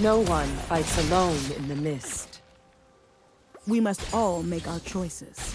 No one fights alone in the mist. We must all make our choices.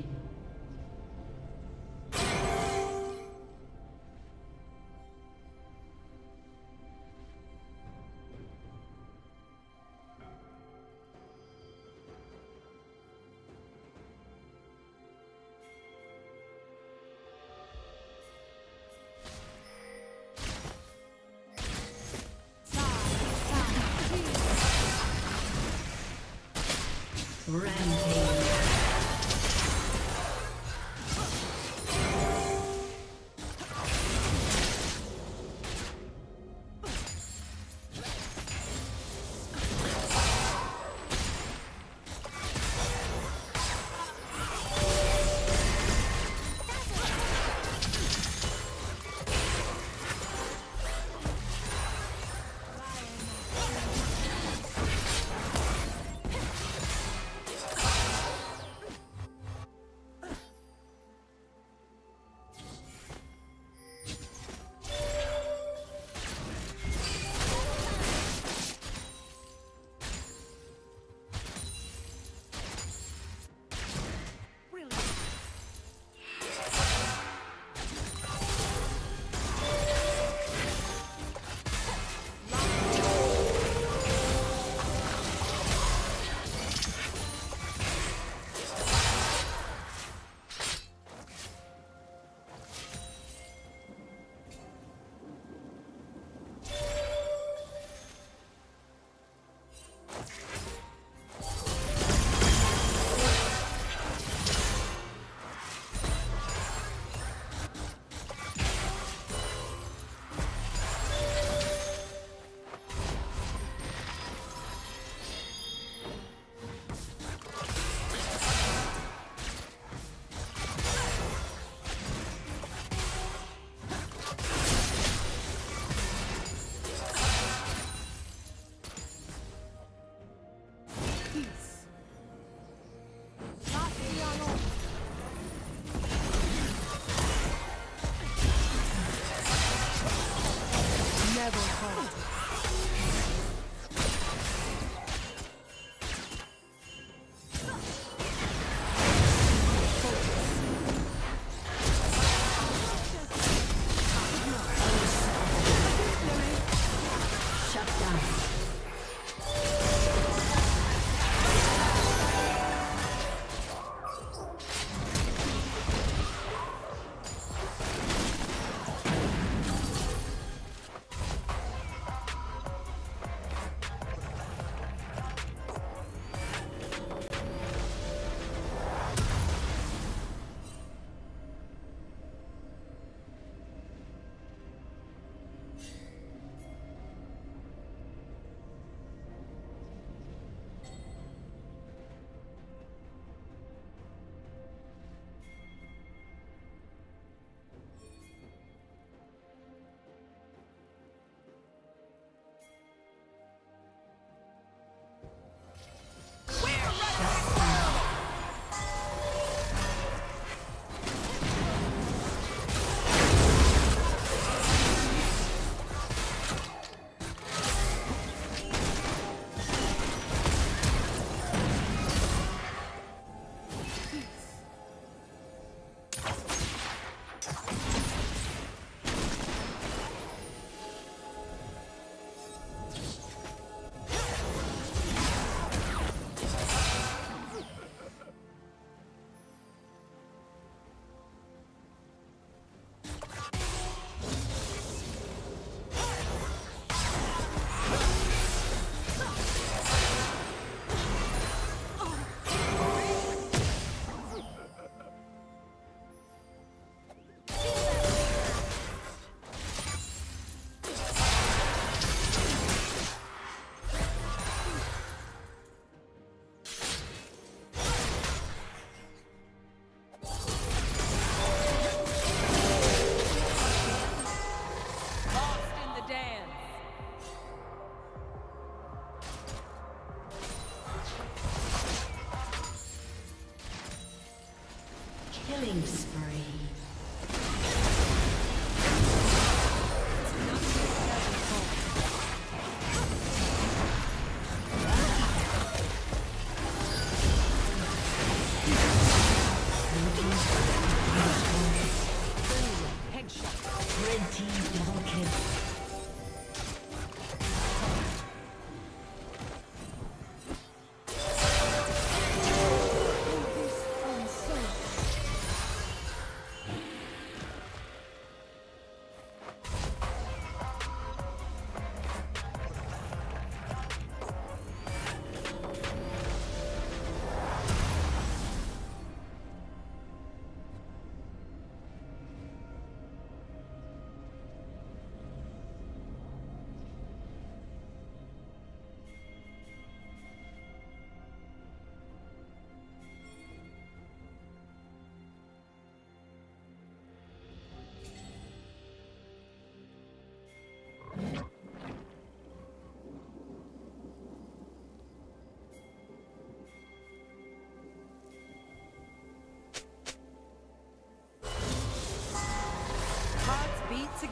Rampage.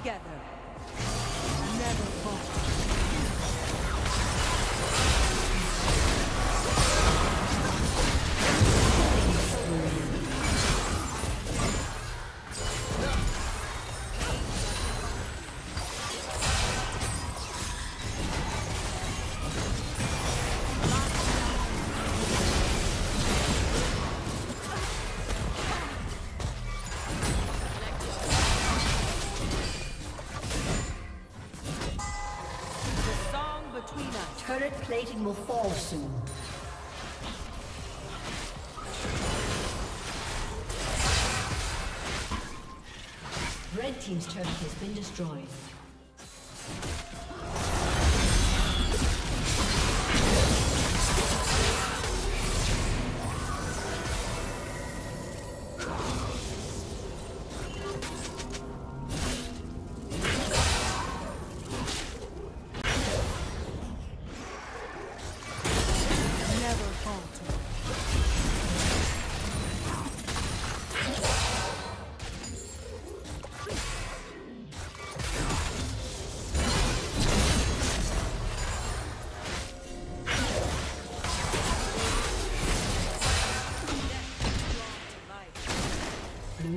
Together. Turret plating will fall soon. Red Team's turret has been destroyed.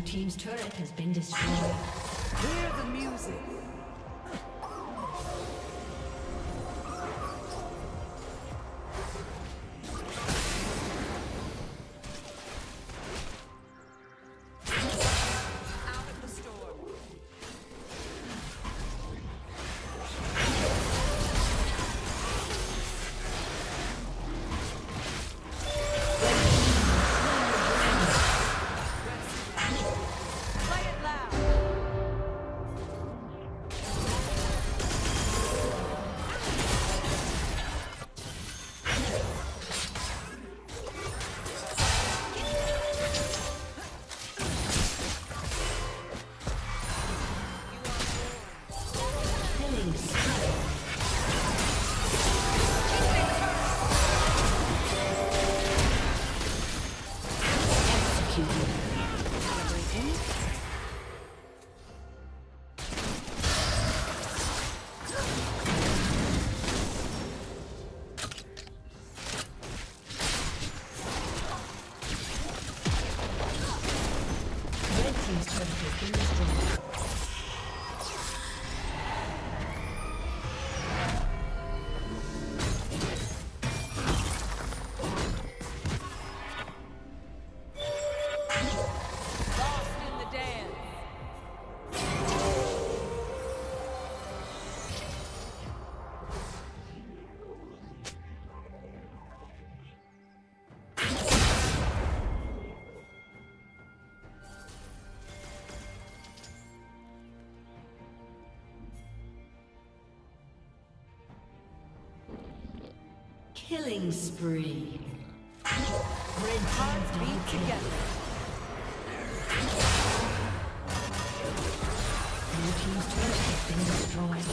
Team's turret has been destroyed. Hear the music. Killing spree. Red Hearts beat together. Blue team's turret has been destroyed.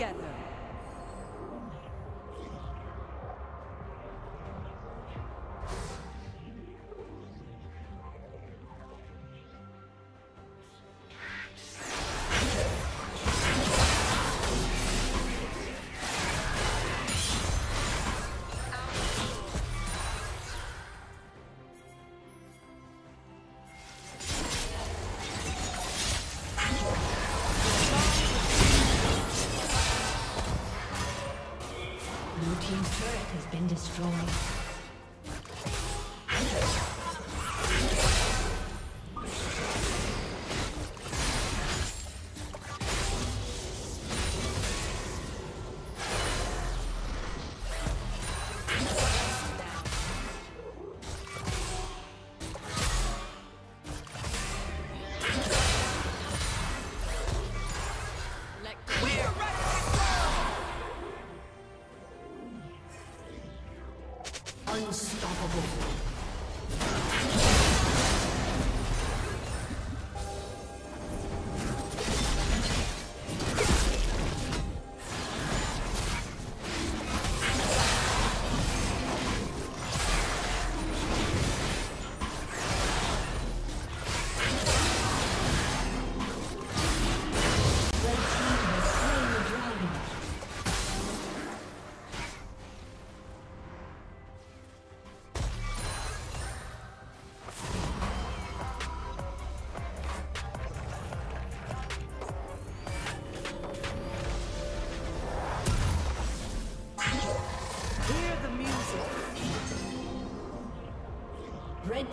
Together.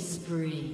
spree.